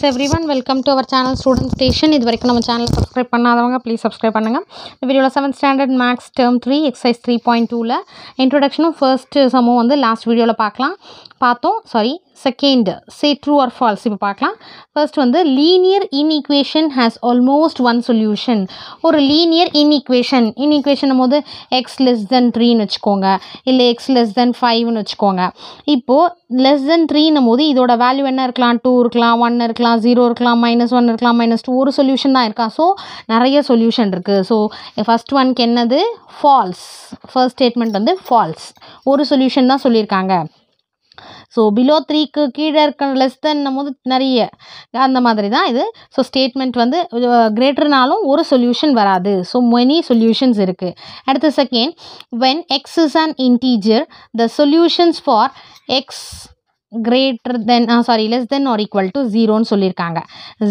Thanks everyone welcome to our channel student station இது வரைக்கும் நம்ம சேனல் சப்ஸ்கிரைப் பண்ணாதவங்க ப்ளீஸ் சப்ஸ்கிரைப் பண்ணுங்கள் இந்த வீடியோவில் seventh standard maths term three exercise three point டூவில் இன்ட்ரொடக்ஷனும் ஃபர்ஸ்ட் சமம் வந்து லாஸ்ட் வீடியோவில் பார்க்கலாம். பார்த்தோம் sorry second say true or false இப்போ பார்க்கலாம். ஃபர்ஸ்ட் வந்து linear inequation has almost one solution ஒரு லீனியர் இன்இக்வேஷன் இன்இக்வேஷன் போது எக்ஸ் லெஸ் தென் த்ரீன்னு வச்சுக்கோங்க. இல்லை எக்ஸ் லெஸ் தென் ஃபைவ்னு வச்சுக்கோங்க. இப்போது லெஸ் தென் த்ரீன்னும் போது இதோட வேல்யூ என்ன இருக்கலாம்? டூ இருக்கலாம் ஒன் இருக்கலாம் ஜீரோ இருக்கலாம் மைனஸ் ஒன் இருக்கலாம் மைனஸ் டூ ஒரு சொல்யூஷன் தான் இருக்கா? ஸோ நிறைய சொல்யூஷன் இருக்குது ஸோ ஃபஸ்ட் ஒன்க்கு என்னது? ஃபால்ஸ் ஃபர்ஸ்ட் ஸ்டேட்மெண்ட் வந்து ஃபால்ஸ் ஒரு சொல்யூஷன் தான் சொல்லியிருக்காங்க. ஸோ பிலோ த்ரீக்கு கீழே இருக்க லெஸ் தென் போது நிறைய. அந்த மாதிரி தான் இது. ஸோ ஸ்டேட்மெண்ட் வந்து கிரேட்டர்னாலும் ஒரு சொல்யூஷன் வராது. ஸோ மெனி சொல்யூஷன்ஸ் இருக்குது அடுத்த second when x is an integer the solutions for x greater than sorry less than or equal to ஜீரோன்னு சொல்லியிருக்காங்க.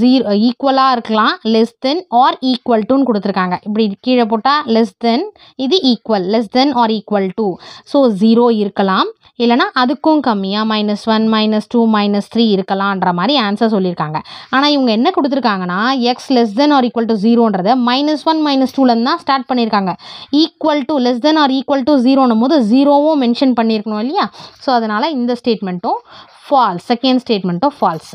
ஜீரோ ஈக்குவலாக இருக்கலாம் லெஸ் தென் ஆர் ஈக்குவல் டுன்னு கொடுத்துருக்காங்க. இப்படி கீழே போட்டால் லெஸ் தென் இது equal less than or equal to so zero இருக்கலாம். இல்லைனா அதுக்கும் கம்மியாக minus one minus two minus three இருக்கலான்ற மாதிரி ஆன்சர் சொல்லியிருக்காங்க. ஆனால் இவங்க என்ன கொடுத்துருக்காங்கன்னா x less than or equal to ஜீரோன்றது minus one minus டூலேருந்து தான் ஸ்டார்ட் பண்ணியிருக்காங்க. Equal to less than or equal to ஜீரோன்னும் போது ஜீரோவும் மென்ஷன் பண்ணியிருக்கணும் இல்லையா? ஸோ அதனால் இந்த ஸ்டேட்மெண்ட்டும் ஃபால்ஸ் செகண்ட் ஸ்டேட்மெண்ட்டும் ஃபால்ஸ்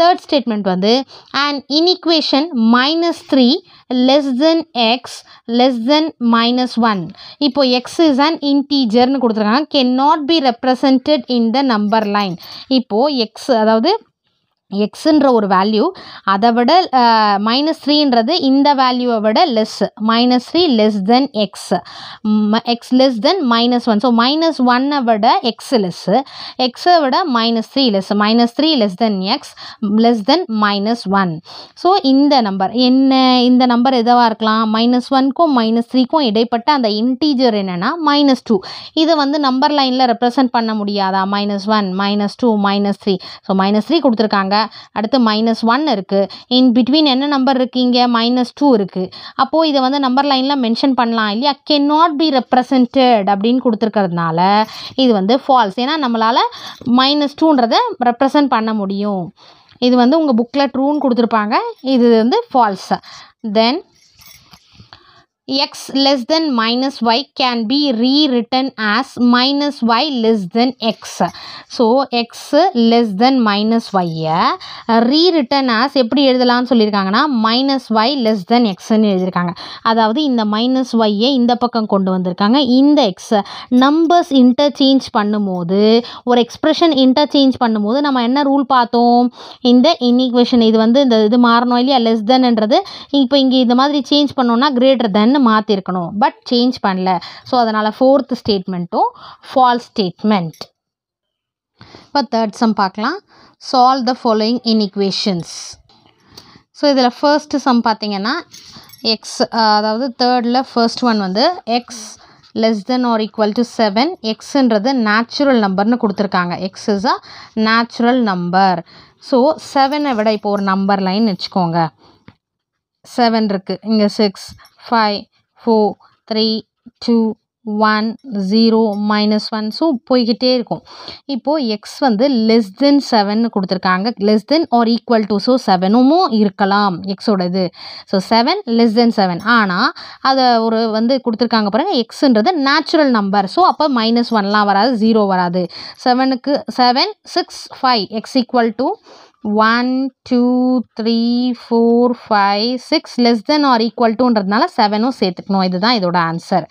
தேர்ட் ஸ்டேட்மெண்ட் வந்து and inequation minus three less than x less than minus one இப்போ எக்ஸ் இஸ் அண்ட் இன்டீஜர்னு கொடுத்துருக்காங்க. Can not be represented in the number line இப்போது எக்ஸ் அதாவது எக்ஸுன்ற ஒரு வேல்யூ அதை விட மைனஸ் த்ரீன்றது இந்த வேல்யூவை விட less minus three less than x x less than minus one so minus ஒன்னை விட எக்ஸ் லெஸ்ஸு எக்ஸை விட minus three less minus three less than x less than minus one so இந்த நம்பர் என்ன இந்த நம்பர் எதுவாக இருக்கலாம்? மைனஸ் ஒன்க்கும் மைனஸ் த்ரீக்கும் இடைப்பட்ட அந்த இன்டீஜர் என்னென்னா மைனஸ் டூ இதை வந்து நம்பர் லைனில் ரெப்ரசன்ட் பண்ண முடியாதா? Minus one minus two minus three so minus three கொடுத்துருக்காங்க. அடுத்து மைனஸ் ஒன் இருக்குது இன் பிட்வீன் என்ன நம்பர் இருக்குது இங்கே? மைனஸ் டூ இருக்குது அப்போது இதை வந்து நம்பர் லைனில் மென்ஷன் பண்ணலாம் இல்லையா? கேன் நாட் பி ரெப்ரசன்டட் அப்படின்னு கொடுத்துருக்கறதுனால இது வந்து ஃபால்ஸ் ஏன்னா நம்மளால் மைனஸ் டூன்றதை ரெப்ரசன்ட் பண்ண முடியும். இது வந்து உங்கள் புக்கில் ட்ரூன்னு கொடுத்துருப்பாங்க. இது வந்து false then x less than minus y can be rewritten as minus y less than x. So x less than minus y rewritten as எப்படி எழுதலாம்னு சொல்லியிருக்காங்கன்னா minus y less than xன்னு எழுதியிருக்காங்க. அதாவது இந்த மைனஸ் ஒய்யை இந்த பக்கம் கொண்டு வந்திருக்காங்க. இந்த எக்ஸ் நம்பர்ஸ் இன்டர்சேஞ்ச் பண்ணும்போது ஒரு எக்ஸ்ப்ரெஷன் இன்டர்சேஞ்ச் பண்ணும்போது நம்ம என்ன ரூல் பார்த்தோம்? இந்த இன்இக்வேஷன் இது வந்து இந்த இது மாறணும் இல்லையா? லெஸ் தென்ன்றது இப்போ இங்கே இந்த மாதிரி சேஞ்ச் பண்ணோன்னா கிரேட்டர் தென் மாற்றிருக்கணும் பட் சேஞ்ச் பண்ணல. ஸோ அதனால் ஃபோர்த் ஸ்டேட்மெண்ட்டும் ஃபால்ஸ் ஸ்டேட்மெண்ட் இப்போ தேர்ட் சம் பார்க்கலாம். Solve the following inequations so இதில் ஃபர்ஸ்ட் சம் பார்த்தீங்கன்னா எக்ஸ் அதாவது தேர்டில் ஃபர்ஸ்ட் ஒன் வந்து x less than or equal to seven எக்ஸுன்றது natural நம்பர்னு கொடுத்துருக்காங்க. X is a natural number so செவனை விட இப்போ ஒரு நம்பர் லைன் வச்சுக்கோங்க. செவன் இருக்குது இங்கே six five four three two one zero minus one so போய்கிட்டே இருக்கும். இப்போது எக்ஸ் வந்து லெஸ் தென் செவன் கொடுத்துருக்காங்க. Less than or equal to so செவனும் இருக்கலாம். எக்ஸோட இது so seven less than seven ஆனால் அதை ஒரு வந்து கொடுத்துருக்காங்க பாருங்கள் எக்ஸுன்றது நேச்சுரல் நம்பர் ஸோ அப்போ மைனஸ் ஒன்லாம் வராது ஜீரோ வராது. செவனுக்கு seven six five x equal to one two three four five six less than or equal டுன்றதுனால செவனும் சேர்த்துக்கணும். இதுதான் இதோட ஆன்சர்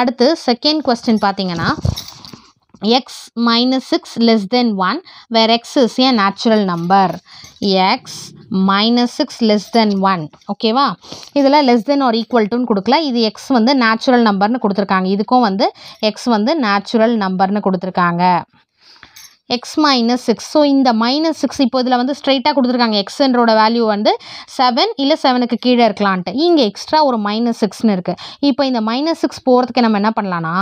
அடுத்து செகண்ட் கொஸ்டின் பார்த்தீங்கன்னா x minus six less than one where x is a natural number x minus six less than one ஓகேவா இதில் less than or equal டுன்னு கொடுக்கல. இது எக்ஸ் வந்து நேச்சுரல் நம்பர்னு கொடுத்துருக்காங்க. இதுக்கும் வந்து எக்ஸ் வந்து நேச்சுரல் நம்பர்னு கொடுத்துருக்காங்க. எக்ஸ் மைனஸ் சிக்ஸ் ஸோ இந்த மைனஸ் சிக்ஸ் இப்போ இதில் வந்து ஸ்ட்ரைட்டாக கொடுத்துருக்காங்க. எக்ஸ்ன்றோட வேல்யூ வந்து செவன் இல்லை செவனுக்கு கீழே இருக்கலான்ட்டு. இங்கே எக்ஸ்ட்ரா ஒரு மைனஸ் சிக்ஸ்னு இருக்குது இப்போ இந்த மைனஸ் சிக்ஸ் போகிறதுக்கு நம்ம என்ன பண்ணலான்னா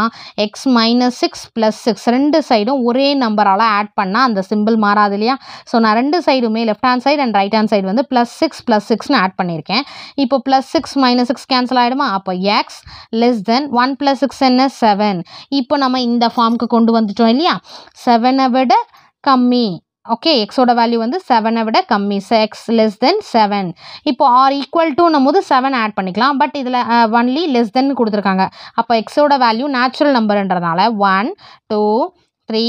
x minus six plus six ரெண்டு சைடும் ஒரே நம்பரால் ஆட் பண்ணால் அந்த சிம்பிள் மாறாது இல்லையா? ஸோ நான் ரெண்டு சைடுமே left hand side and right hand side வந்து ப்ளஸ் சிக்ஸ் ப்ளஸ் சிக்ஸ்னு ஆட் பண்ணியிருக்கேன். இப்போ plus six minus six cancel ஆகிடுமா அப்போ x less than one plus six என்ன? செவன் இப்போ நம்ம இந்த ஃபார்முக்கு கொண்டு வந்துட்டோம் இல்லையா? செவனை விட கம்மி. ஓகே எக்ஸோட வேல்யூ வந்து செவனை விட கம்மி. எக்ஸ் லெஸ் தென் செவன் இப்போ ஆர் ஈக்குவல் டுன்னும் போது செவன் ஆட் பண்ணிக்கலாம். பட் இதில் ஒன்லி லெஸ் தென் கொடுத்துருக்காங்க. அப்போ எக்ஸோட value natural நம்பருன்றதுனால one two three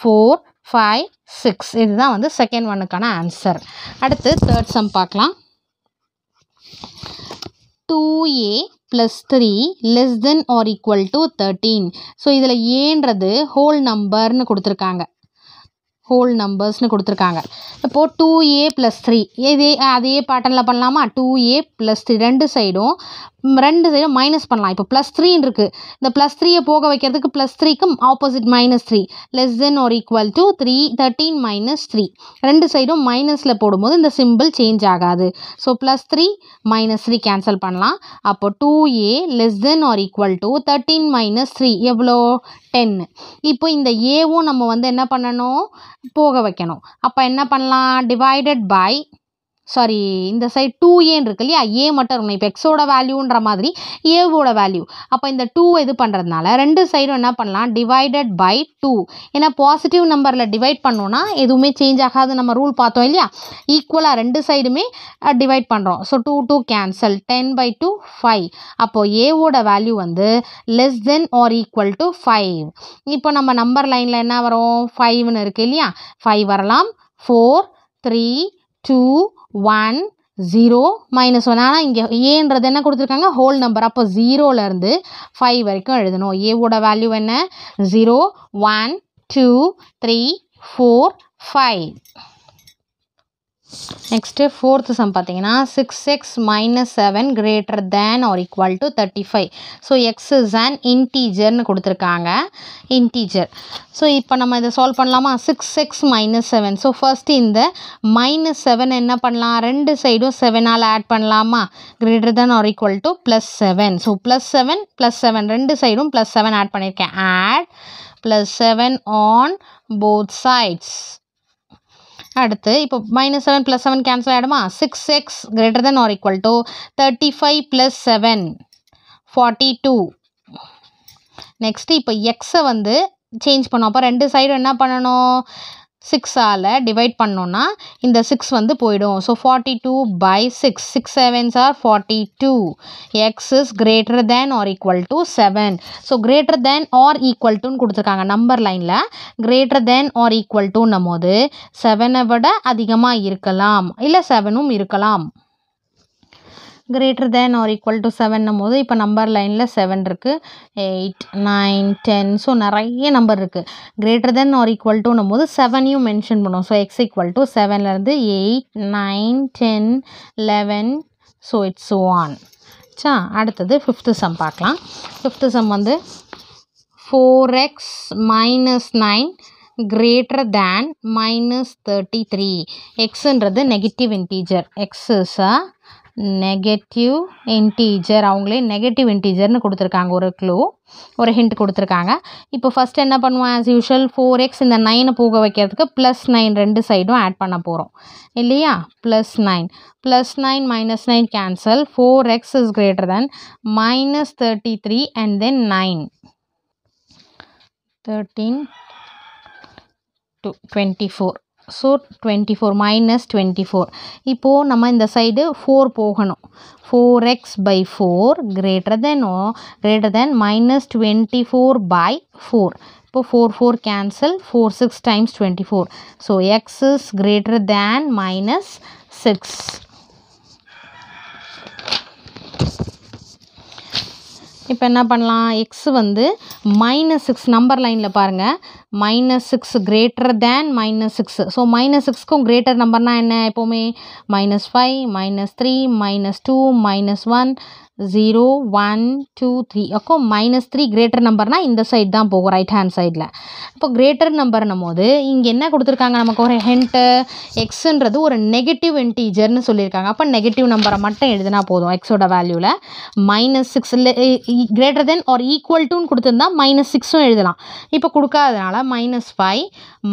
four five six இதுதான் வந்து செகண்ட் ஒன்னுக்கான ஆன்சர் அடுத்து தேர்ட் சம் பார்க்கலாம். Two A plus three less than or equal to thirteen so இதில் ஏன்றது ஹோல் நம்பர்னு கொடுத்துருக்காங்க. ஹோல் நம்பர்ஸ்னு கொடுத்துருக்காங்க. இப்போது டூ ஏ ப்ளஸ் த்ரீ இதே அதே பேட்டர்னில் பண்ணலாமா? டூ ஏ ப்ளஸ் த்ரீ ரெண்டு சைடும் ரெண்டு சைடும் மைனஸ் பண்ணலாம். இப்போ ப்ளஸ் த்ரீன்னு இருக்குது இந்த ப்ளஸ் த்ரீயை போக வைக்கிறதுக்கு ப்ளஸ் த்ரீக்கு opposite minus three less than ஒரு equal to three thirteen minus three ரெண்டு சைடும் மைனஸில் போடும்போது இந்த சிம்பிள் சேஞ்ச் ஆகாது. So plus three minus three cancel பண்ணலாம். அப்போ two a less than or equal to thirteen minus three எவ்வளோ? டென் இப்போ இந்த ஏவும் நம்ம வந்து என்ன பண்ணணும்? போக வைக்கணும். அப்போ என்ன பண்ணலாம்? டிவைடட் பை சாரி இந்த சைடு டூ ஏன்னு இருக்கு இல்லையா? ஏ மட்டும் இருக்கணும். இப்போ எக்ஸோட வேல்யூன்ற மாதிரி ஏவோட வேல்யூ அப்போ இந்த டூ இது பண்ணுறதுனால ரெண்டு சைடும் என்ன பண்ணலாம்? டிவைடட் பை டூ ஏன்னா பாசிட்டிவ் நம்பரில் டிவைட் பண்ணோன்னா எதுவுமே சேஞ்ச் ஆகாது. நம்ம ரூல் பார்த்தோம் இல்லையா? ஈக்குவலாக ரெண்டு சைடுமே டிவைட் பண்ணுறோம் so two two cancel ten by two five அப்போது ஏவோட வேல்யூ வந்து less than or equal to five இப்போ நம்ம நம்பர் லைனில் என்ன வரும்? ஃபைவ்னு இருக்குது இல்லையா? ஃபைவ் வரலாம். Four three two one zero minus one ஆனால் இங்கே ஏன்றது என்ன கொடுத்துருக்காங்க? ஹோல் நம்பர் அப்போ ஜீரோலேருந்து ஃபைவ் வரைக்கும் எழுதணும். ஏவோட வேல்யூ என்ன? Zero one two three four five next fourth sum பார்த்தீங்கன்னா six x minus seven greater than or equal to thirty five so x is an இன்டீஜர்னு கொடுத்துருக்காங்க. இன்டீஜர் ஸோ இப்போ நம்ம இதை சால்வ் பண்ணலாமா? Six x minus seven so first இந்த minus seven என்ன பண்ணலாம்? ரெண்டு சைடும் செவனால் ஆட் பண்ணலாமா? Greater than or equal to plus seven so plus seven plus seven ரெண்டு சைடும் ப்ளஸ் செவன் ஆட் பண்ணியிருக்கேன் add plus seven on both sides அடுத்து இப்போ minus seven plus seven cancel ஆகிடுமா six x greater than or equal to thirty five plus seven forty two next இப்போ எக்ஸை வந்து change பண்ணோம். அப்போ ரெண்டு சைடும் என்ன பண்ணணும்? சிக்ஸால் டிவைட் பண்ணோன்னா இந்த சிக்ஸ் வந்து போயிடும். So forty two by six six sevens are forty two x is greater than or equal to seven so greater than or equal டுன்னு கொடுத்துருக்காங்க நம்பர் லைனில் கிரேட்டர் தேன் ஆர் ஈக்குவல் டுன்னும் போது செவனை விட அதிகமாக இருக்கலாம். இல்லை செவனும் இருக்கலாம். Greater than or equal to செவன்னும் போது இப்போ நம்பர் லைனில் செவன் இருக்குது எயிட் நைன் டென் ஸோ நிறைய நம்பர் இருக்குது கிரேட்டர் தென் ஆர் ஈக்குவல் டுன்னும் போது செவனையும் மென்ஷன் பண்ணுவோம் so x equal to செவன்லேருந்து eight nine ten eleven so it's one சா அடுத்தது ஃபிஃப்த்து சம் பார்க்கலாம். ஃபிஃப்த்து சம் வந்து four x minus nine greater than minus thirty three எக்ஸுன்றது negative integer x is a negative integer அவங்களே negative இன்டீஜர்னு கொடுத்துருக்காங்க. ஒரு clue ஒரு hint கொடுத்துருக்காங்க. இப்போ ஃபஸ்ட் என்ன பண்ணுவோம்? ஆஸ் யூஷுவல் ஃபோர் எக்ஸ் இந்த நைனை போக வைக்கிறதுக்கு ப்ளஸ் நைன் ரெண்டு சைடும் ஆட் பண்ண போகிறோம் இல்லையா? Plus nine plus nine minus nine cancel four x is greater than minus thirty three and then nine thirteen to twenty four so twenty four minus twenty four இப்போது நம்ம இந்த side four போகணும். Four x by four greater than greater than minus twenty four by four இப்போ four four cancel four six times twenty four so x is greater than minus six இப்போ என்ன பண்ணலாம்? X வந்து minus six number லைனில் பாருங்கள் minus six greater than minus six so minus சிக்ஸ்க்கும் greater நம்பர்னால் என்ன எப்போவுமே? Minus five minus three minus two minus one zero one two three அப்போ மைனஸ் த்ரீ கிரேட்டர் நம்பர்னால் இந்த சைடு தான் போகும் ரைட் ஹேண்ட் சைடில் இப்போ கிரேட்டர் நம்பர்னும் போது இங்கே என்ன கொடுத்துருக்காங்க நமக்கு? ஒரு ஹென்ட்டு எக்ஸுன்றது ஒரு நெகட்டிவ் இன்டீஜர்னு சொல்லியிருக்காங்க. அப்போ நெகட்டிவ் நம்பரை மட்டும் எழுதினா போதும் எக்ஸோட வேல்யூவில் மைனஸ் சிக்ஸில் கிரேட்டர் தென் ஆர் ஈக்குவல் டுன்னு கொடுத்துருந்தா மைனஸ் சிக்ஸும் எழுதலாம். இப்போ கொடுக்காதனால minus five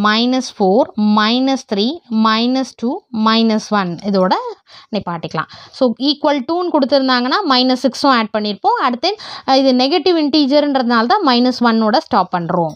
minus four minus three minus two minus one இதோட நிப்பாட்டிக்கலாம். ஸோ ஈக்குவல் டூன்னு கொடுத்துருந்தாங்கன்னா மைனஸ் சிக்ஸும் ஆட் பண்ணியிருப்போம் அடுத்து இது நெகட்டிவ் இன்டீஜர்ன்றதுனால தான் மைனஸ் ஒன்னோட ஸ்டாப் பண்ணுறோம்